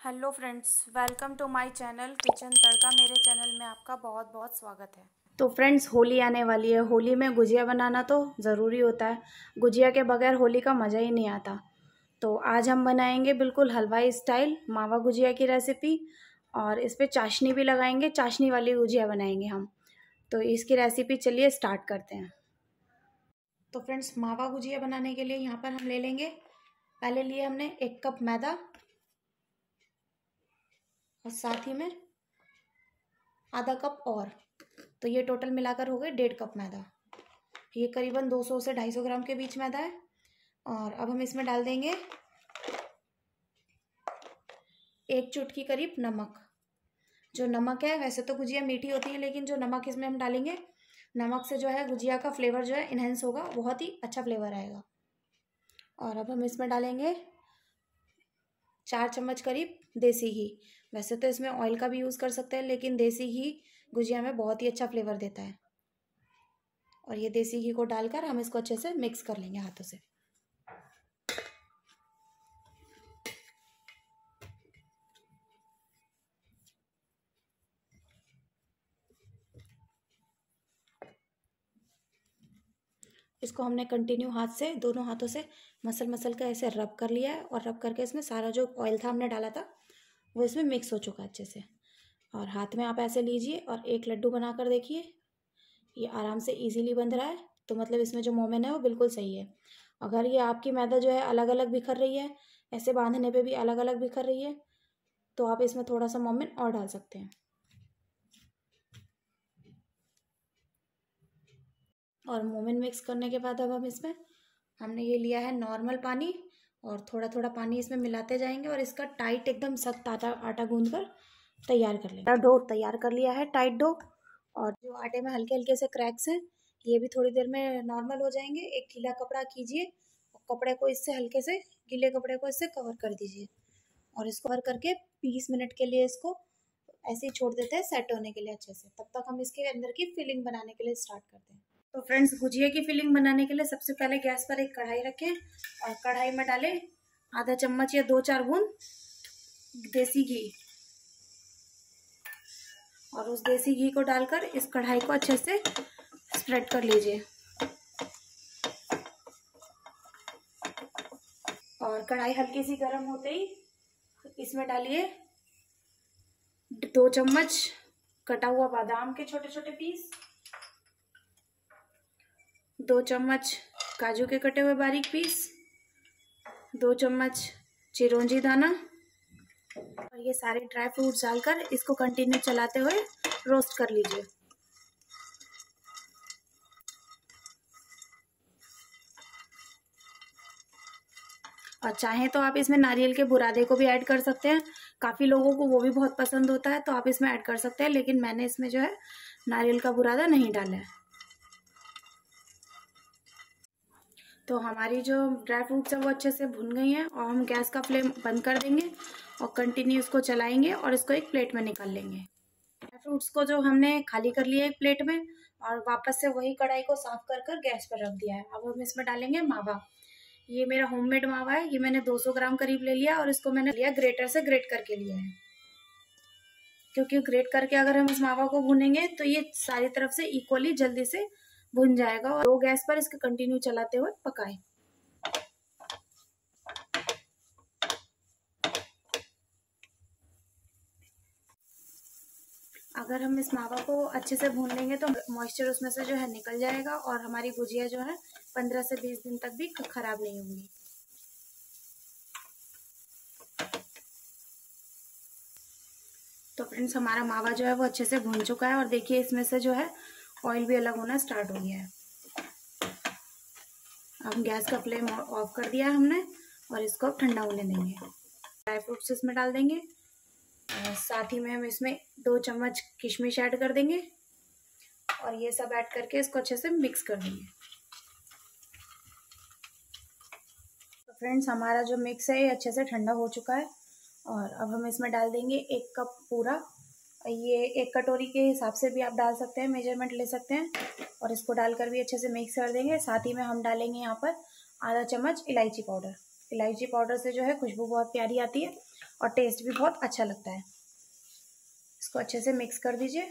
Hello friends, welcome to my channel kitchen Tadka. मेरे channel में आपका बहुत बहुत स्वागत है। तो फ्रेंड्स, होली आने वाली है। होली में गुजिया बनाना तो ज़रूरी होता है। गुजिया के बगैर होली का मज़ा ही नहीं आता। तो आज हम बनाएँगे बिल्कुल हलवाई स्टाइल मावा गुजिया की रेसिपी और इस पर चाशनी भी लगाएँगे। चाशनी वाली गुजिया बनाएँगे हम। तो इसकी रेसिपी चलिए स्टार्ट करते हैं। तो फ्रेंड्स, मावा गुजिया बनाने के लिए यहाँ पर हम ले लेंगे। पहले लिए हमने एक कप मैदा और साथ ही में आधा कप और। तो ये टोटल मिलाकर हो गए डेढ़ कप मैदा। ये करीबन 200 से 250 ग्राम के बीच मैदा है। और अब हम इसमें डाल देंगे एक चुटकी करीब नमक। जो नमक है, वैसे तो गुजिया मीठी होती है, लेकिन जो नमक इसमें हम डालेंगे, नमक से जो है, गुजिया का फ्लेवर जो है इन्हेंस होगा, बहुत ही अच्छा फ्लेवर आएगा। और अब हम इसमें डालेंगे चार चम्मच करीब देसी घी। वैसे तो इसमें ऑयल का भी यूज़ कर सकते हैं, लेकिन देसी घी गुजिया में बहुत ही अच्छा फ्लेवर देता है। और ये देसी घी को डालकर हम इसको अच्छे से मिक्स कर लेंगे हाथों से। इसको हमने कंटिन्यू हाथ से, दोनों हाथों से मसल मसल का ऐसे रब कर लिया है और रब करके इसमें सारा जो ऑयल था हमने डाला था, वो इसमें मिक्स हो चुका अच्छे से। और हाथ में आप ऐसे लीजिए और एक लड्डू बना कर देखिए। ये आराम से इजीली बंध रहा है तो मतलब इसमें जो मोमेंट है वो बिल्कुल सही है। अगर ये आपकी मैदा जो है अलग अलग बिखर रही है, ऐसे बांधने पे भी अलग अलग बिखर रही है तो आप इसमें थोड़ा सा मोमेंट और डाल सकते हैं। और मोमेंट मिक्स करने के बाद अब हम इसमें हमने ये लिया है नॉर्मल पानी और थोड़ा थोड़ा पानी इसमें मिलाते जाएँगे और इसका टाइट एकदम सख्त आटा आटा गूंद कर तैयार कर लेंगे। डो तैयार कर लिया है टाइट डो और जो आटे में हल्के हल्के से क्रैक्स हैं ये भी थोड़ी देर में नॉर्मल हो जाएँगे। एक गीला कपड़ा कीजिए और कपड़े को इससे हल्के से गीले कपड़े को इससे कवर कर दीजिए और इसको कवर करके बीस मिनट के लिए इसको ऐसे ही छोड़ देते हैं सेट होने के लिए अच्छे से। तब तक हम इसके अंदर की फिलिंग बनाने के लिए स्टार्ट करते हैं। तो फ्रेंड्स गुजिया की फिलिंग बनाने के लिए सबसे पहले गैस पर एक कढ़ाई रखें और कढ़ाई में डालें आधा चम्मच या दो चार बूंद देसी घी। और उस देसी घी को डालकर इस कढ़ाई को अच्छे से स्प्रेड कर लीजिए। और कढ़ाई हल्की सी गर्म होते ही इसमें डालिए दो चम्मच कटा हुआ बादाम के छोटे छोटे पीस। दो चम्मच काजू के कटे हुए बारीक पीस, दो चम्मच चिरौंजी दाना और ये सारे ड्राई फ्रूट्स डालकर इसको कंटिन्यू चलाते हुए रोस्ट कर लीजिए। और चाहें तो आप इसमें नारियल के बुरादे को भी ऐड कर सकते हैं। काफ़ी लोगों को वो भी बहुत पसंद होता है तो आप इसमें ऐड कर सकते हैं, लेकिन मैंने इसमें जो है नारियल का बुरादा नहीं डाला है। तो हमारी जो ड्राई फ्रूट्स है वो अच्छे से भुन गई हैं और हम गैस का फ्लेम बंद कर देंगे और कंटिन्यू इसको चलाएँगे और इसको एक प्लेट में निकाल लेंगे। ड्राई फ्रूट्स को जो हमने खाली कर लिया एक प्लेट में और वापस से वही कढ़ाई को साफ़ कर कर गैस पर रख दिया है। अब हम इसमें डालेंगे मावा। ये मेरा होममेड मावा है। ये मैंने 200 ग्राम करीब ले लिया और इसको मैंने लिया ग्रेटर से ग्रेट करके लिया है। क्योंकि ग्रेट करके अगर हम इस मावा को भूनेंगे तो ये सारी तरफ़ से इक्वली जल्दी से भुन जाएगा और दो गैस पर इसके कंटिन्यू चलाते हुए पकाएँ। अगर हम इस मावा को अच्छे से भून लेंगे तो मॉइस्चर उसमें से जो है निकल जाएगा और हमारी गुजिया जो है पंद्रह से बीस दिन तक भी खराब नहीं होंगी। तो फ्रेंड्स हमारा मावा जो है वो अच्छे से भून चुका है और देखिए इसमें से जो है ऑयल भी अलग होना स्टार्ट हो गया है। अब गैस का फ्लेम ऑफ़ कर दिया हमने और इसको अब ठंडा होने देंगे। ड्राई फ्रूट्स इसमें डाल देंगे साथ ही में हम इसमें दो चम्मच किशमिश ऐड कर देंगे और ये सब ऐड करके इसको अच्छे से मिक्स कर देंगे। तो फ्रेंड्स, हमारा जो मिक्स है, ये अच्छे से ठंडा हो चुका है और अब हम इसमें डाल देंगे एक कप पूरा ये एक कटोरी के हिसाब से भी आप डाल सकते हैं मेज़रमेंट ले सकते हैं और इसको डालकर भी अच्छे से मिक्स कर देंगे। साथ ही में हम डालेंगे यहाँ पर आधा चम्मच इलायची पाउडर। इलायची पाउडर से जो है खुशबू बहुत प्यारी आती है और टेस्ट भी बहुत अच्छा लगता है। इसको अच्छे से मिक्स कर दीजिए।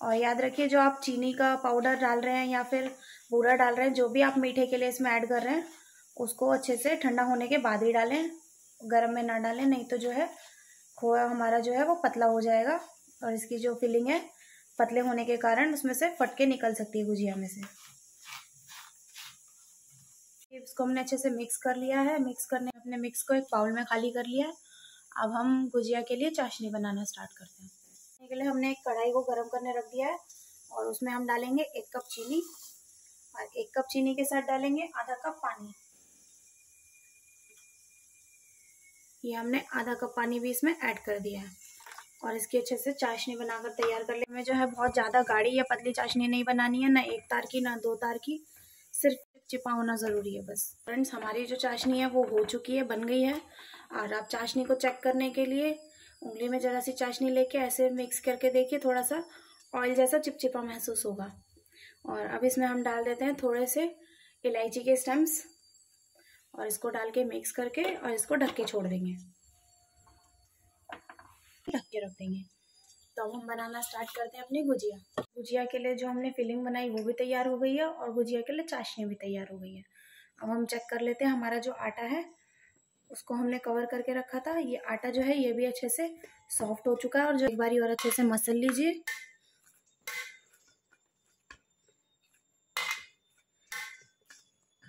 और याद रखिए, जो आप चीनी का पाउडर डाल रहे हैं या फिर बूरा डाल रहे हैं, जो भी आप मीठे के लिए इसमें ऐड कर रहे हैं, उसको अच्छे से ठंडा होने के बाद ही डालें। गर्म में ना डालें, नहीं तो जो है खोया हमारा जो है वो पतला हो जाएगा और इसकी जो फिलिंग है, पतले होने के कारण उसमें से फटके निकल सकती है गुजिया में से। इसको हमने अच्छे से मिक्स कर लिया है। मिक्स करने अपने मिक्स को एक बाउल में खाली कर लिया है। अब हम गुजिया के लिए चाशनी बनाना स्टार्ट करते हैं। के लिए हमने एक कढ़ाई को गर्म करने रख दिया है और उसमें हम डालेंगे एक कप चीनी और एक कप चीनी के साथ डालेंगे आधा कप पानी। ये हमने आधा कप पानी भी इसमें ऐड कर दिया है। और इसकी अच्छे से चाशनी बनाकर तैयार कर ले। हमें जो है बहुत ज़्यादा गाढ़ी या पतली चाशनी नहीं बनानी है, ना एक तार की, ना दो तार की। सिर्फ़ चिपा होना ज़रूरी है बस। फ्रेंड्स, हमारी जो चाशनी है वो हो चुकी है, बन गई है। और आप चाशनी को चेक करने के लिए उंगली में ज़रा सी चाशनी लेके ऐसे मिक्स करके देखिए थोड़ा सा ऑयल जैसा चिपचिपा महसूस होगा। और अब इसमें हम डाल देते हैं थोड़े से इलायची के स्टेम्स। और इसको डाल के मिक्स करके और इसको ढक के छोड़ देंगे। ढक के रख देंगे। तो अब हम बनाना स्टार्ट करते हैं अपनी गुजिया। गुजिया के लिए जो हमने फिलिंग बनाई वो भी तैयार हो गई है और गुजिया के लिए चाशनी भी तैयार हो गई है। अब हम चेक कर लेते हैं हमारा जो आटा है, उसको हमने कवर करके रखा था। ये आटा जो है ये भी अच्छे से सॉफ्ट हो चुका है और जो एक बारी और अच्छे से मसल लीजिए।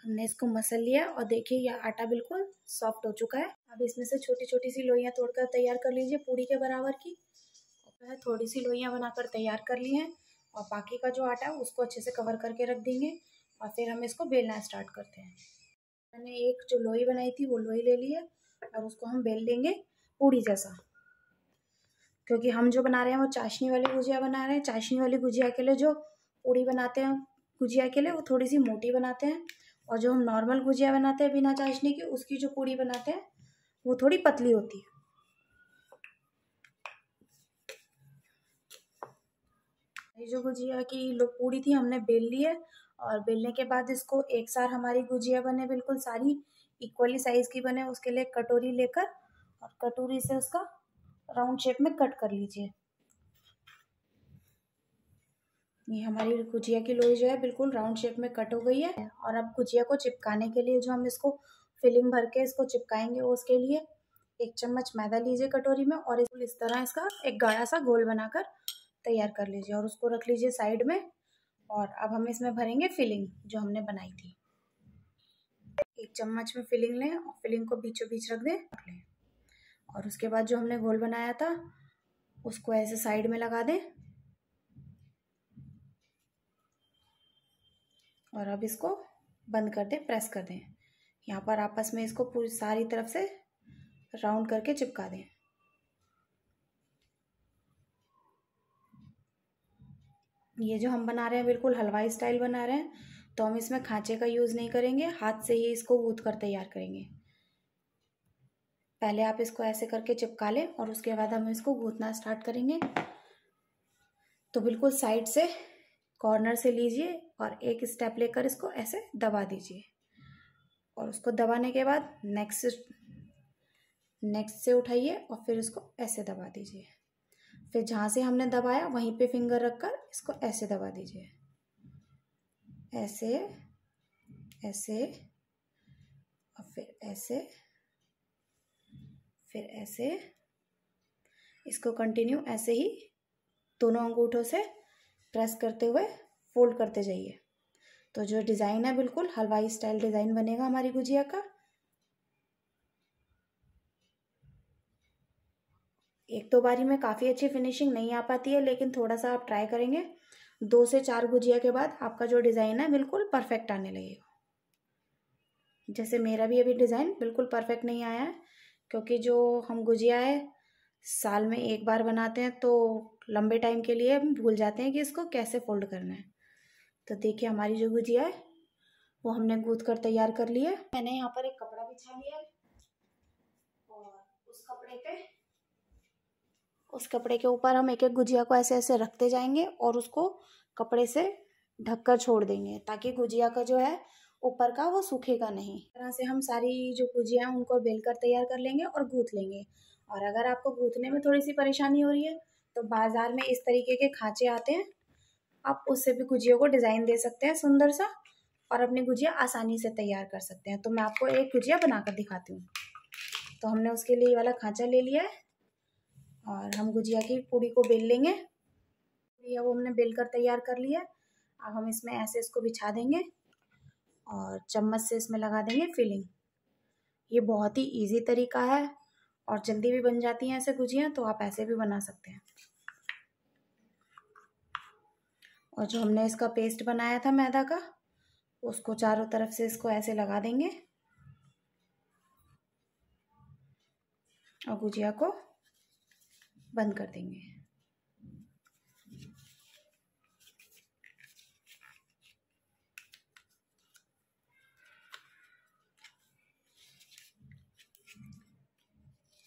हमने इसको मसल लिया और देखिए यह आटा बिल्कुल सॉफ्ट हो चुका है। अब इसमें से छोटी छोटी सी लोइयाँ तोड़कर तैयार कर लीजिए पूड़ी के बराबर की। और थोड़ी सी लोइयाँ बनाकर तैयार कर ली हैं और बाकी का जो आटा है उसको अच्छे से कवर करके रख देंगे और फिर हम इसको बेलना स्टार्ट करते हैं। मैंने एक जो लोई बनाई थी वो लोई ले ली है और उसको हम बेल लेंगे पूड़ी जैसा। क्योंकि हम जो बना रहे हैं वो चाशनी वाली गुजिया बना रहे हैं। चाशनी वाली गुजिया के लिए जो पूड़ी बनाते हैं, गुजिया के लिए वो थोड़ी सी मोटी बनाते हैं। और जो हम नॉर्मल गुजिया बनाते हैं बिना चाशनी की, उसकी जो पूड़ी बनाते हैं, वो थोड़ी पतली होती है। ये जो गुजिया की लो, पूड़ी थी, हमने बेल ली है और बेलने के बाद इसको एक सार हमारी गुजिया बने, बिल्कुल सारी इक्वली साइज़ की बने, उसके लिए कटोरी लेकर और कटोरी से उसका राउंड शेप में कट कर लीजिए। ये हमारी गुजिया की लोई जो है बिल्कुल राउंड शेप में कट हो गई है और अब गुजिया को चिपकाने के लिए जो हम इसको फिलिंग भर के इसको चिपकाएँगे उसके लिए एक चम्मच मैदा लीजिए कटोरी में और इस तरह इसका एक गाढ़ा सा गोल बनाकर तैयार कर लीजिए और उसको रख लीजिए साइड में और अब हम इसमें भरेंगे फिलिंग जो हमने बनाई थी। एक चम्मच में फिलिंग लें और फिलिंग को बीचों बीच रख दें और उसके बाद जो हमने गोल बनाया था, उसको ऐसे साइड में लगा दें। और अब इसको बंद कर दें, प्रेस कर दें। यहाँ पर आपस में इसको पूरी सारी तरफ़ से राउंड करके चिपका दें। ये जो हम बना रहे हैं, बिल्कुल हलवाई स्टाइल बना रहे हैं तो हम इसमें खांचे का यूज़ नहीं करेंगे, हाथ से ही इसको गूथ कर तैयार करेंगे। पहले आप इसको ऐसे करके चिपका लें और उसके बाद हम इसको गूथना स्टार्ट करेंगे। तो बिल्कुल साइड से कॉर्नर से लीजिए और एक स्टेप लेकर इसको ऐसे दबा दीजिए। और उसको दबाने के बाद नेक्स्ट नेक्स्ट से उठाइए और फिर इसको ऐसे दबा दीजिए। फिर जहाँ से हमने दबाया, वहीं पे फिंगर रखकर इसको ऐसे दबा दीजिए। ऐसे ऐसे, और फिर ऐसे फिर ऐसे। इसको कंटिन्यू ऐसे ही दोनों अंगूठों से प्रेस करते हुए फोल्ड करते जाइए। तो जो डिज़ाइन है बिल्कुल हलवाई स्टाइल डिज़ाइन बनेगा हमारी गुजिया का। एक दो बारी में काफ़ी अच्छी फिनिशिंग नहीं आ पाती है, लेकिन थोड़ा सा आप ट्राई करेंगे। दो से चार गुजिया के बाद आपका जो डिज़ाइन है बिल्कुल परफेक्ट आने लगेगा। जैसे मेरा भी अभी डिज़ाइन बिल्कुल परफेक्ट नहीं आया है, क्योंकि जो हम गुजिया है साल में एक बार बनाते हैं तो लंबे टाइम के लिए हम भूल जाते हैं कि इसको कैसे फोल्ड करना है। तो देखिए, हमारी जो गुजिया है, वो हमने गूद कर तैयार कर लिया मैंने यहाँ पर एक कपड़ा बिछा लिया और उस कपड़े पे, उस कपड़े के ऊपर हम एक एक गुजिया को ऐसे ऐसे रखते जाएँगे और उसको कपड़े से ढककर छोड़ देंगे, ताकि गुजिया का जो है, ऊपर का वो सूखेगा नहीं। तरह से हम सारी जो गुजिया हैं, उनको बेल कर तैयार कर लेंगे और गूँथ लेंगे। और अगर आपको गूँथने में थोड़ी सी परेशानी हो रही है तो बाज़ार में इस तरीके के खाँचे आते हैं। आप उससे भी गुजियों को डिज़ाइन दे सकते हैं सुंदर सा और अपनी गुजिया आसानी से तैयार कर सकते हैं। तो मैं आपको एक गुजिया बनाकर दिखाती हूँ। तो हमने उसके लिए वाला खाँचा ले लिया है और हम गुजिया की पूड़ी को बेल लेंगे। ये वो हमने बेल कर तैयार कर लिया है। अब हम इसमें ऐसे इसको बिछा देंगे और चम्मच से इसमें लगा देंगे फिलिंग। ये बहुत ही इजी तरीका है। और जल्दी भी बन जाती हैं ऐसे गुजिया तो आप ऐसे भी बना सकते हैं। और जो हमने इसका पेस्ट बनाया था मैदा का, उसको चारों तरफ़ से इसको ऐसे लगा देंगे। और गुजिया को बंद कर देंगे।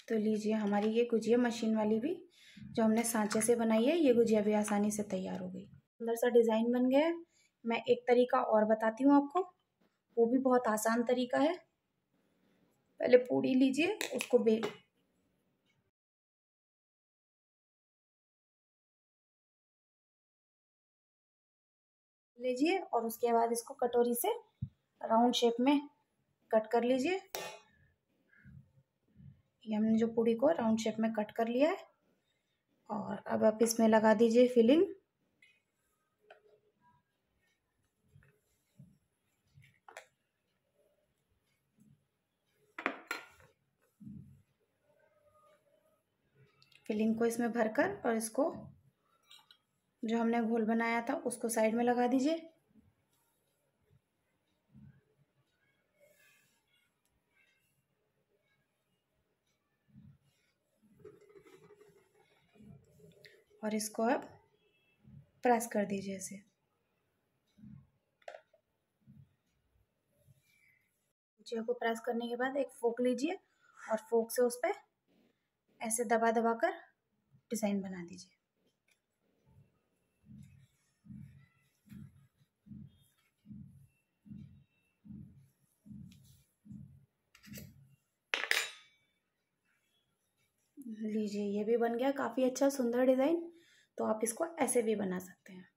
तो लीजिए हमारी ये गुजिया मशीन वाली भी, जो हमने सांचे से बनाई है, ये गुजिया भी आसानी से तैयार हो गई। सुंदर सा डिज़ाइन बन गया है। मैं एक तरीका और बताती हूँ आपको। वो भी बहुत आसान तरीका है। पहले पूड़ी लीजिए, उसको बेल लीजिए और उसके बाद इसको कटोरी से राउंड शेप में कट कर लीजिए। ये हमने जो पूड़ी को राउंड शेप में कट कर लिया है। और अब आप इसमें लगा दीजिए फिलिंग फिलिंग को इसमें भरकर और इसको जो हमने घोल बनाया था उसको साइड में लगा दीजिए। और इसको आप प्रेस कर दीजिए इसे भुजिया को प्रेस करने के बाद एक फोक लीजिए और फोक से उस पर ऐसे दबा दबा कर डिज़ाइन बना दीजिए। लीजिए, ये भी बन गया, काफ़ी अच्छा सुंदर डिज़ाइन तो आप इसको ऐसे भी बना सकते हैं।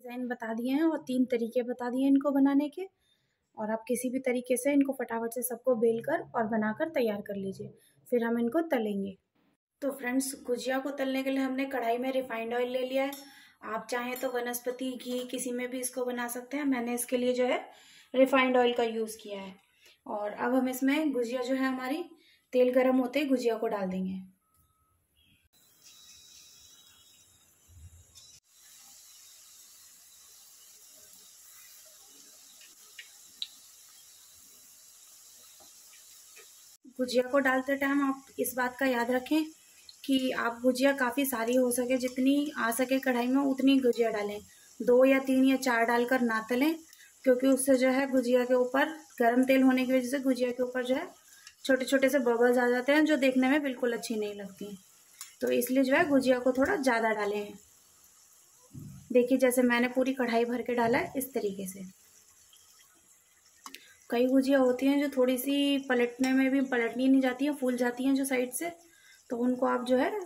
डिज़ाइन बता दिए हैं और तीन तरीके बता दिए इनको बनाने के। और आप किसी भी तरीके से इनको फटाफट से सबको बेल कर और बनाकर तैयार कर लीजिए। फिर हम इनको तलेंगे। तो फ्रेंड्स गुजिया को तलने के लिए हमने कढ़ाई में रिफाइंड ऑयल ले लिया है। आप चाहें तो वनस्पति घी किसी में भी इसको बना सकते हैं। मैंने इसके लिए जो है रिफाइंड ऑयल का यूज़ किया है। और अब हम इसमें गुजिया जो है हमारी तेल गर्म होते ही गुजिया को डाल देंगे। गुजिया को डालते टाइम आप इस बात का याद रखें कि आप गुजिया काफ़ी सारी हो सके, जितनी आ सके कढ़ाई में, उतनी गुजिया डालें। दो या तीन या चार डालकर ना तलें, क्योंकि उससे जो है गुजिया के ऊपर, गर्म तेल होने की वजह से गुजिया के ऊपर जो है छोटे छोटे से बबल्स आ जाते हैं, जो देखने में बिल्कुल अच्छी नहीं लगती। तो इसलिए जो है गुजिया को थोड़ा ज़्यादा डालें। देखिए, जैसे मैंने पूरी कढ़ाई भर के डाला है, इस तरीके से। कई गुजिया होती हैं जो थोड़ी सी पलटने में भी पलटनी नहीं जाती हैं, फूल जाती हैं जो साइड से। तो उनको आप जो है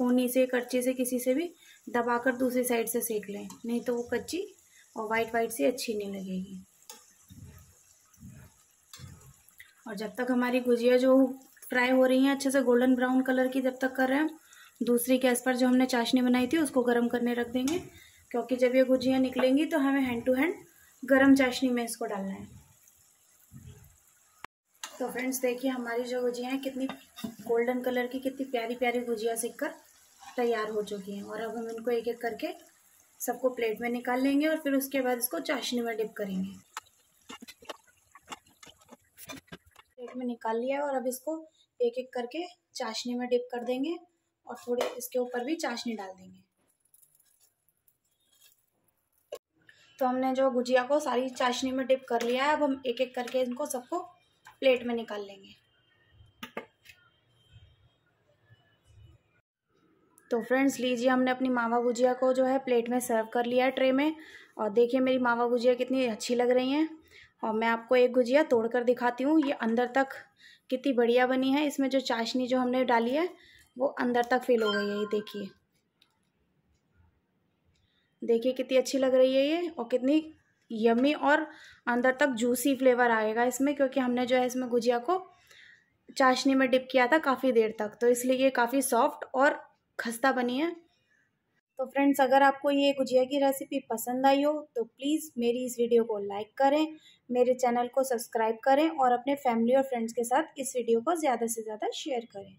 ऊनी से, कच्चे से, किसी से भी दबाकर दूसरी साइड से सेक लें। नहीं तो वो कच्ची और वाइट वाइट सी अच्छी नहीं लगेगी। और जब तक हमारी गुजिया जो फ्राई हो रही हैं, अच्छे से गोल्डन ब्राउन कलर की जब तक कर रहे हैं, दूसरी गैस पर जो हमने चाशनी बनाई थी, उसको गर्म करने रख देंगे। क्योंकि जब ये गुजियाँ निकलेंगी तो हमें हैंड टू हैंड गर्म चाशनी में इसको डालना है। तो फ्रेंड्स देखिए हमारी जो गुजिया हैं, कितनी गोल्डन कलर की, कितनी प्यारी प्यारी गुजिया सीख कर तैयार हो चुकी हैं। और अब हम इनको एक एक करके सबको प्लेट में निकाल लेंगे और फिर उसके बाद इसको चाशनी में डिप करेंगे। प्लेट में निकाल लिया है और अब इसको एक एक करके चाशनी में डिप कर देंगे और थोड़ी इसके ऊपर भी चाशनी डाल देंगे। तो हमने जो गुजिया को सारी चाशनी में डिप कर लिया है, अब हम एक एक करके इनको सबको प्लेट में निकाल लेंगे। तो फ्रेंड्स, लीजिए हमने अपनी मावा गुजिया को जो है प्लेट में सर्व कर लिया है ट्रे में। और देखिए मेरी मावा गुजिया कितनी अच्छी लग रही हैं। और मैं आपको एक गुजिया तोड़ कर दिखाती हूँ। ये अंदर तक कितनी बढ़िया बनी है। इसमें जो चाशनी जो हमने डाली है, वो अंदर तक फिल हो गई है। ये देखिए। देखिए कितनी अच्छी लग रही है ये। और कितनी यमी और अंदर तक जूसी फ्लेवर आएगा इसमें, क्योंकि हमने जो है इसमें गुजिया को चाशनी में डिप किया था काफ़ी देर तक। तो इसलिए ये काफ़ी सॉफ्ट और खस्ता बनी है। तो फ्रेंड्स अगर आपको ये गुजिया की रेसिपी पसंद आई हो तो प्लीज़ मेरी इस वीडियो को लाइक करें, मेरे चैनल को सब्सक्राइब करें और अपने फैमिली और फ्रेंड्स के साथ इस वीडियो को ज़्यादा से ज़्यादा शेयर करें।